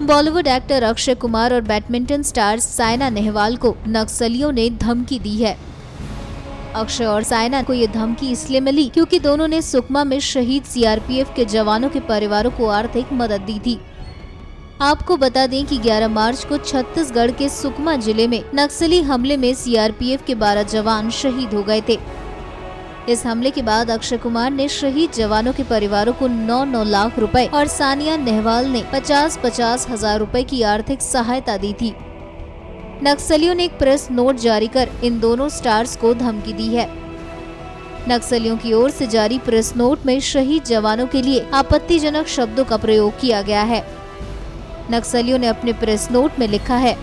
Bollywood actor Akshay Kumar और badminton star Saina Nehwal को नक्सलियों ने धमकी दी है। अक्षय और साइना को ये धमकी इसलिए मिली क्योंकि दोनों ने सुकमा में शहीद सीआरपीएफ के जवानों के परिवारों को आर्थिक मदद दी थी। आपको बता दें कि 11 मार्च को छत्तीसगढ़ के सुकमा ज़िले में नक्सली हमले में सीआरपीएफ के 12 जवान शहीद हो गए थे। इस हमले के बाद अक्षय कुमार ने शहीद जवानों के परिवारों को 9-9 लाख रुपए और सानिया नेहवाल ने 50-50 हज़ार रुपए की आर्थिक सहायता दी थी। नक्सलियों ने एक प्रेस नोट जारी कर इन दोनों स्टार्स को धमकी दी है। नक्सलियों की ओर से जारी प्रेस नोट में शहीद जवानों के लिए आपत्तिजनक शब्दों का प्रयोग किया गया है। नक्सलियों ने अपने प्रेस नोट में लिखा है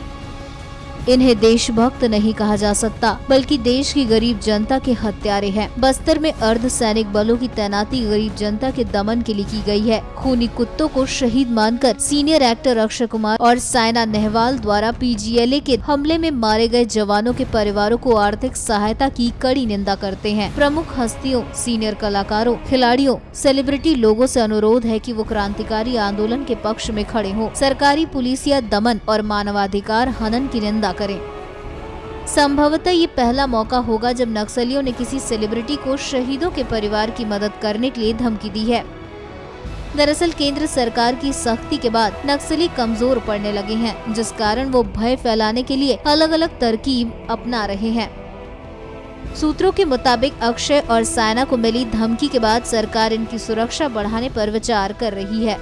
इन्हें देशभक्त नहीं कहा जा सकता, बल्कि देश की गरीब जनता के हत्यारे हैं। बस्तर में अर्ध सैनिक बलों की तैनाती गरीब जनता के दमन के लिए की गई है। खूनी कुत्तों को शहीद मानकर सीनियर एक्टर अक्षय कुमार और साइना नेहवाल द्वारा पीजीएलए के हमले में मारे गए जवानों के परिवारों को आर्थिक सहायता की कड़ी निंदा करते हैं। प्रमुख हस्तियों, सीनियर कलाकारों, खिलाड़ियों, सेलिब्रिटी लोगों से अनुरोध है कि वो क्रांतिकारी आंदोलन के पक्ष में खड़े हों। सरकारी पुलिस या दमन और मानवाधिकार हनन की निंदा करें। संभवतः ये पहला मौका होगा जब नक्सलियों ने किसी सेलिब्रिटी को शहीदों के परिवार की मदद करने के लिए धमकी दी है। दरअसल केंद्र सरकार की सख्ती के बाद नक्सली कमज़ोर पड़ने लगे हैं, जिस कारण वो भय फैलाने के लिए अलग अलग तरकीब अपना रहे हैं। सूत्रों के मुताबिक अक्षय और सायना को मिली धमकी के बाद सरकार इनकी सुरक्षा बढ़ाने पर विचार कर रही है।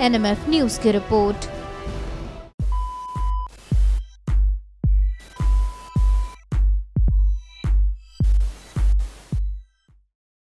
एनएमएफ न्यूज़ की रिपोर्ट।